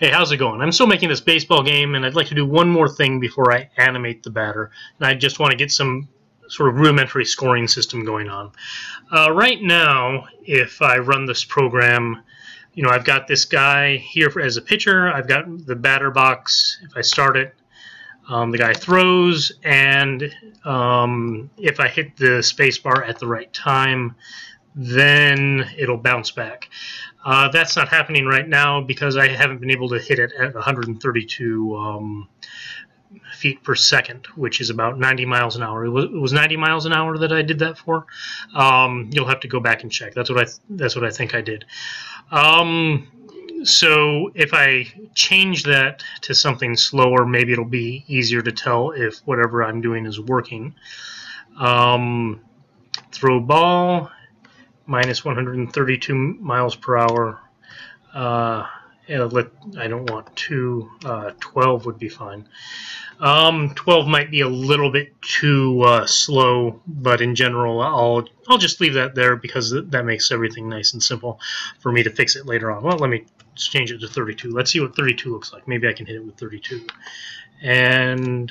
Hey, how's it going? I'm still making this baseball game, and I'd like to do one more thing before I animate the batter. And I just want to get some sort of rudimentary scoring system going on. Uh, right now, if I run this program, you know, I've got this guy here for, as a pitcher. I've got the batter box. If I start it, um, the guy throws, and um, if I hit the spacebar at the right time, then it'll bounce back. Uh, that's not happening right now because I haven't been able to hit it at 132 um, feet per second, which is about 90 miles an hour. It was, it was 90 miles an hour that I did that for. Um, you'll have to go back and check. That's what I that's what I think I did. Um, so if I change that to something slower, maybe it'll be easier to tell if whatever I'm doing is working. Um, throw ball minus 132 miles per hour. Uh, let, I don't want two. Uh, 12 would be fine. Um, 12 might be a little bit too uh, slow, but in general, I'll I'll just leave that there because that makes everything nice and simple for me to fix it later on. Well, let me change it to 32. Let's see what 32 looks like. Maybe I can hit it with 32. And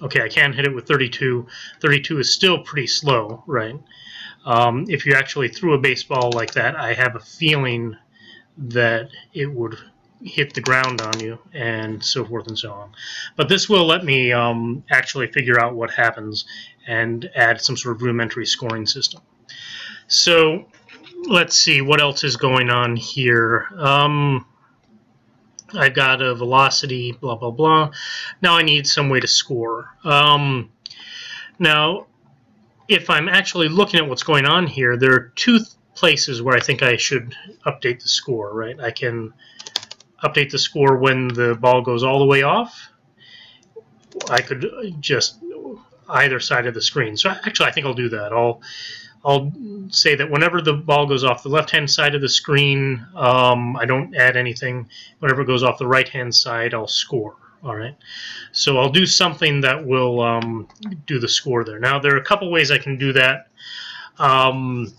okay, I can hit it with 32. 32 is still pretty slow, right? Um, if you actually threw a baseball like that, I have a feeling that it would hit the ground on you and so forth and so on. But this will let me um, actually figure out what happens and add some sort of rudimentary scoring system. So let's see what else is going on here. Um, I've got a velocity, blah, blah, blah. Now I need some way to score. Um, now, if I'm actually looking at what's going on here, there are two places where I think I should update the score, right? I can update the score when the ball goes all the way off. I could just either side of the screen. So actually, I think I'll do that. I'll I'll say that whenever the ball goes off the left-hand side of the screen, um, I don't add anything. Whenever it goes off the right-hand side, I'll score. All right. So I'll do something that will um, do the score there. Now, there are a couple ways I can do that. Um,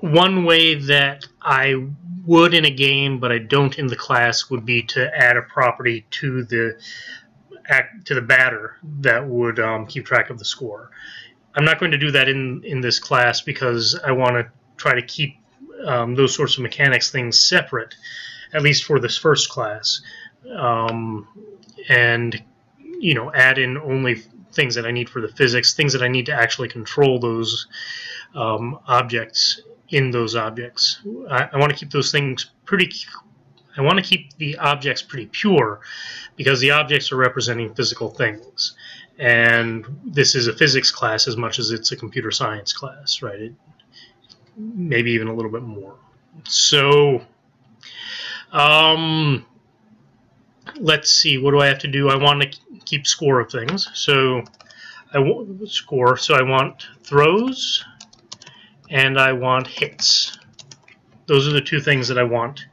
one way that I would in a game, but I don't in the class, would be to add a property to the to the batter that would um, keep track of the score. I'm not going to do that in in this class because I want to try to keep um, those sorts of mechanics things separate, at least for this first class, um, and you know add in only things that I need for the physics, things that I need to actually control those um, objects in those objects. I, I want to keep those things pretty. I want to keep the objects pretty pure because the objects are representing physical things and this is a physics class as much as it's a computer science class, right? It, maybe even a little bit more. So, um, let's see, what do I have to do? I want to keep score of things. So, I want score. So I want throws, and I want hits. Those are the two things that I want.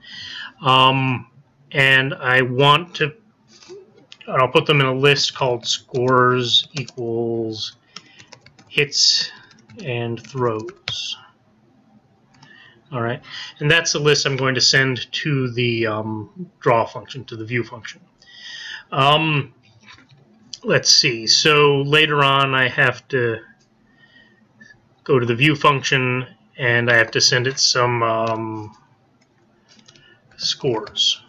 Um, and I want to I'll put them in a list called scores equals hits and throws. All right, and that's the list I'm going to send to the um, draw function, to the view function. Um, let's see, so later on I have to go to the view function and I have to send it some um, scores,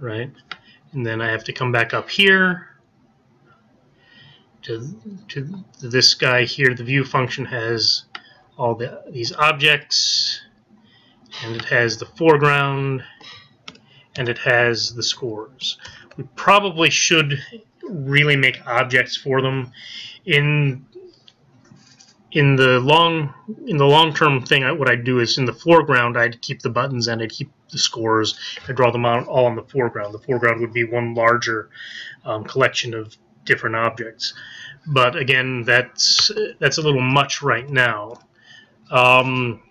right? and then I have to come back up here to, to this guy here. The view function has all the, these objects, and it has the foreground, and it has the scores. We probably should really make objects for them. In in the long in the long term thing, what I'd do is in the foreground I'd keep the buttons and I'd keep the scores. I draw them out all in the foreground. The foreground would be one larger um, collection of different objects. But again, that's that's a little much right now. Um,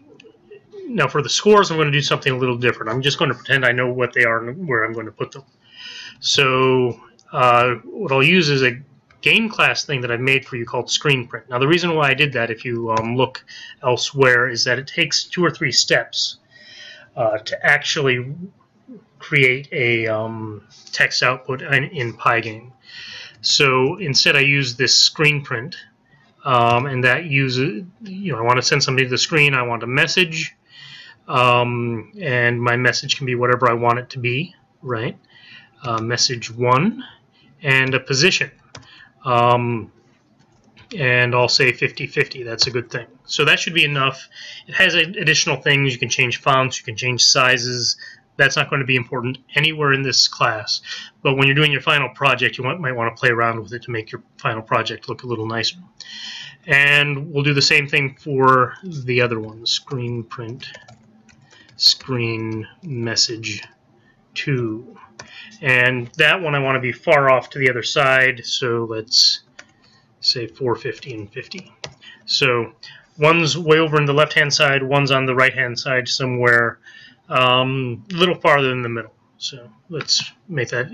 now for the scores, I'm going to do something a little different. I'm just going to pretend I know what they are and where I'm going to put them. So uh, what I'll use is a game class thing that I've made for you called screen print. Now the reason why I did that, if you um, look elsewhere, is that it takes two or three steps uh, to actually create a um, text output in, in Pygame. So instead I use this screen print um, and that uses, you know, I want to send somebody to the screen, I want a message um, and my message can be whatever I want it to be, right? Uh, message 1 and a position. Um, and I'll say 50-50. That's a good thing. So that should be enough. It has additional things. You can change fonts. You can change sizes. That's not going to be important anywhere in this class. But when you're doing your final project, you might want to play around with it to make your final project look a little nicer. And we'll do the same thing for the other ones. Screen print, screen message 2. And that one I want to be far off to the other side. So let's say 450 and 50. So one's way over in the left-hand side, one's on the right-hand side somewhere um, a little farther in the middle. So let's make that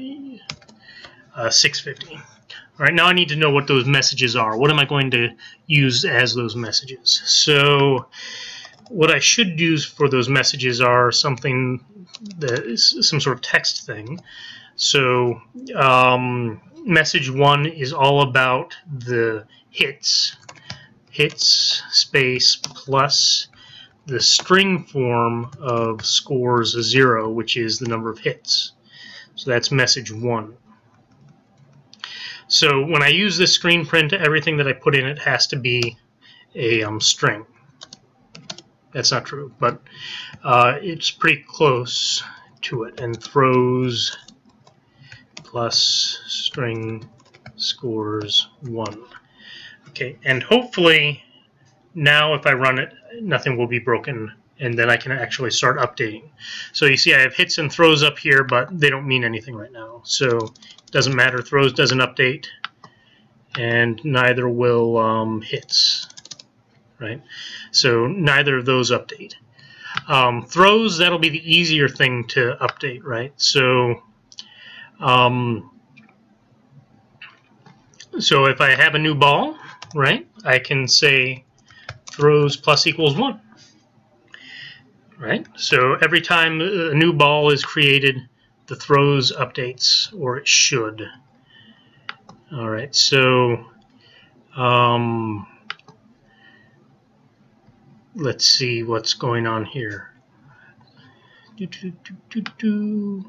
uh, 650. All right, now I need to know what those messages are. What am I going to use as those messages? So what I should use for those messages are something that is some sort of text thing. So um, message one is all about the hits. Hits space plus the string form of scores a zero, which is the number of hits. So that's message one. So when I use this screen print, everything that I put in it has to be a um, string. That's not true, but uh, it's pretty close to it. And throws plus string scores 1. Okay, and hopefully now if I run it, nothing will be broken and then I can actually start updating. So you see I have hits and throws up here, but they don't mean anything right now. So it doesn't matter, throws doesn't update, and neither will um, hits, right? So neither of those update. Um, throws, that'll be the easier thing to update, right? So um, so if I have a new ball, right, I can say throws plus equals 1. Right? So every time a new ball is created, the throws updates, or it should. All right, so um, let's see what's going on here. Do, do, do,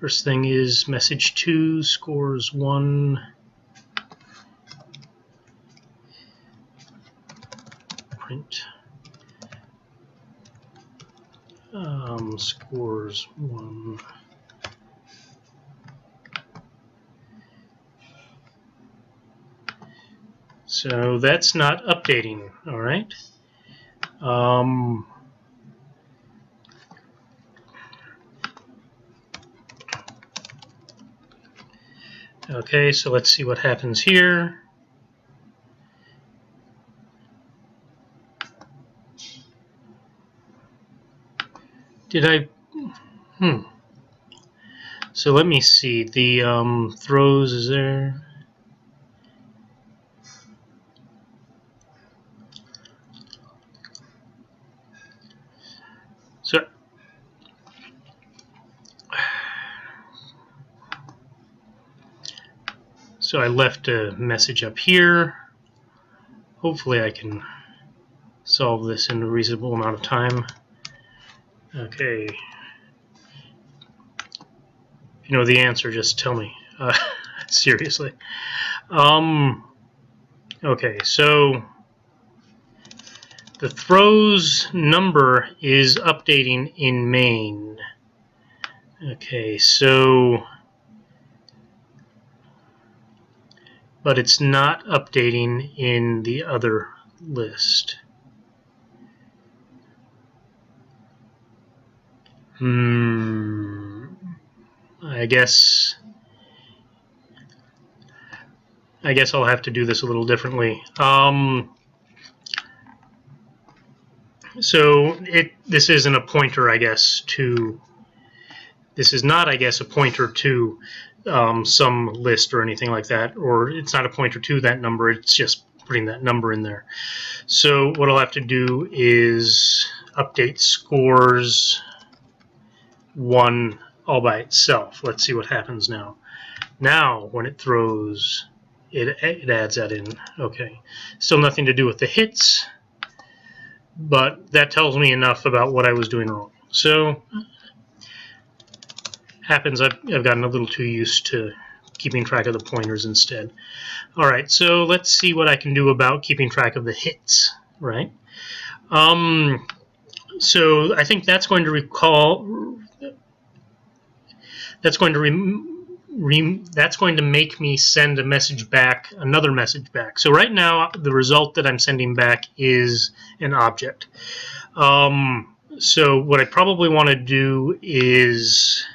First thing is message 2 scores 1. Print. Um, scores 1. So that's not updating, all right? Um, Okay, so let's see what happens here. Did I... Hmm. So let me see. The um, throws is there. So I left a message up here. Hopefully I can solve this in a reasonable amount of time. Okay. If you know the answer, just tell me. Uh, seriously. Um, okay, so the throws number is updating in main. Okay, so but it's not updating in the other list. Hmm. I guess I guess I'll have to do this a little differently. Um, so it this isn't a pointer, I guess, to this is not, I guess, a pointer to um, some list or anything like that, or it's not a pointer to that number, it's just putting that number in there. So what I'll have to do is update scores one all by itself. Let's see what happens now. Now, when it throws, it, it adds that in. Okay. Still nothing to do with the hits, but that tells me enough about what I was doing wrong. So, happens I've, I've gotten a little too used to keeping track of the pointers instead. Alright, so let's see what I can do about keeping track of the hits, right? Um, so I think that's going to recall, that's going to re, that's going to make me send a message back, another message back. So right now, the result that I'm sending back is an object. Um, so what I probably want to do is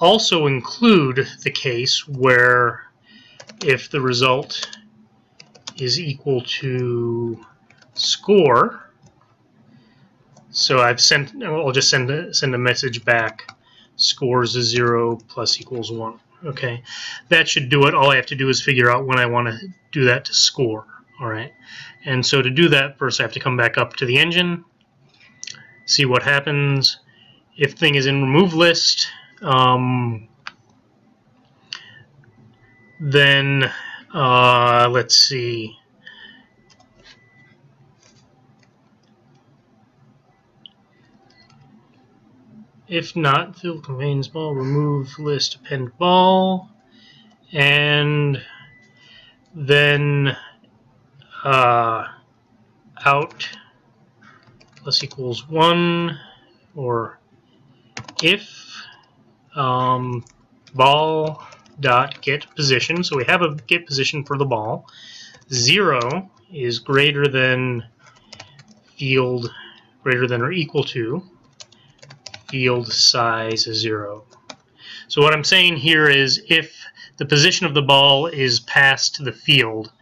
also include the case where if the result is equal to score, so I've sent, I'll just send a, send a message back, scores is 0 plus equals 1. Okay, that should do it. All I have to do is figure out when I want to do that to score. All right, and so to do that, first I have to come back up to the engine, see what happens. If thing is in remove list, um, then uh, let's see. If not, field contains ball, remove list append ball, and then uh, out plus equals 1, or if um, ball dot get position, so we have a get position for the ball, 0 is greater than field greater than or equal to field size 0. So what I'm saying here is if the position of the ball is past the field,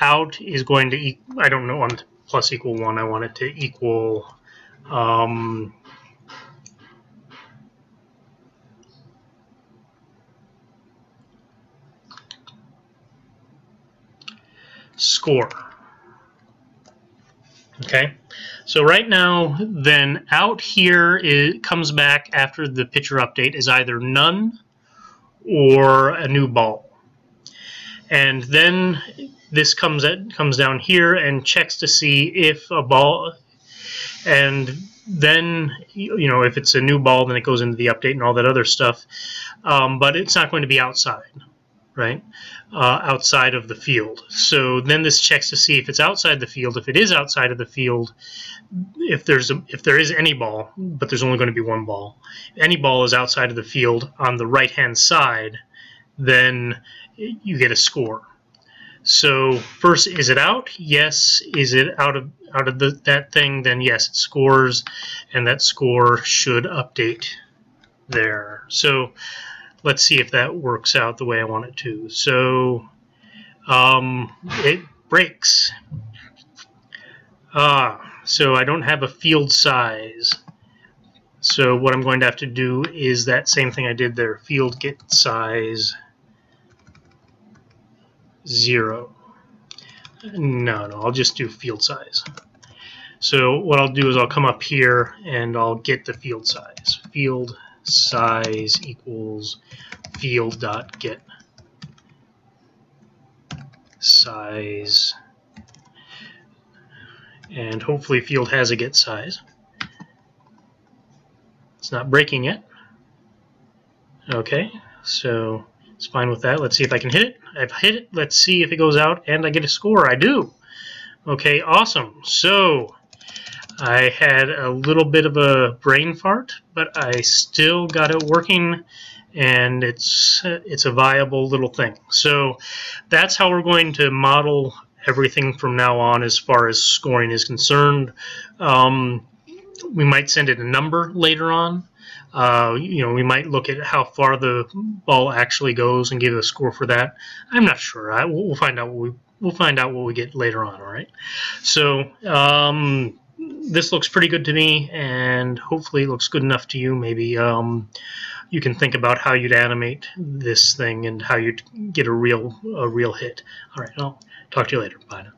out is going to, I don't know, on plus equal 1, I want it to equal um, score. Okay, so right now, then out here it comes back after the pitcher update is either none or a new ball. And then this comes at, comes down here and checks to see if a ball, and then you know if it's a new ball, then it goes into the update and all that other stuff. Um, but it's not going to be outside, right? uh, outside of the field. So then this checks to see if it's outside the field. If it is outside of the field, if there's a, if there is any ball, but there's only going to be one ball, any ball is outside of the field on the right hand side, then you get a score. So first, is it out? Yes. Is it out of out of the, that thing? Then yes, it scores, and that score should update there. So let's see if that works out the way I want it to. So um, it breaks. Ah, so I don't have a field size. So what I'm going to have to do is that same thing I did there, field get size 0. No, no, I'll just do field size. So what I'll do is I'll come up here and I'll get the field size. Field size equals field dot get size. And hopefully field has a get size. It's not breaking yet. Okay so it's fine with that. Let's see if I can hit it. I've hit it. Let's see if it goes out and I get a score. I do. Okay awesome. So I had a little bit of a brain fart, but I still got it working and it's it's a viable little thing. So that's how we're going to model everything from now on as far as scoring is concerned. Um, we might send it a number later on. Uh, you know, we might look at how far the ball actually goes and give a score for that. I'm not sure. I, we'll find out what we we'll find out what we get later on. All right. So. Um, this looks pretty good to me, and hopefully it looks good enough to you. Maybe um, you can think about how you'd animate this thing and how you'd get a real a real hit. All right, I'll talk to you later. Bye now.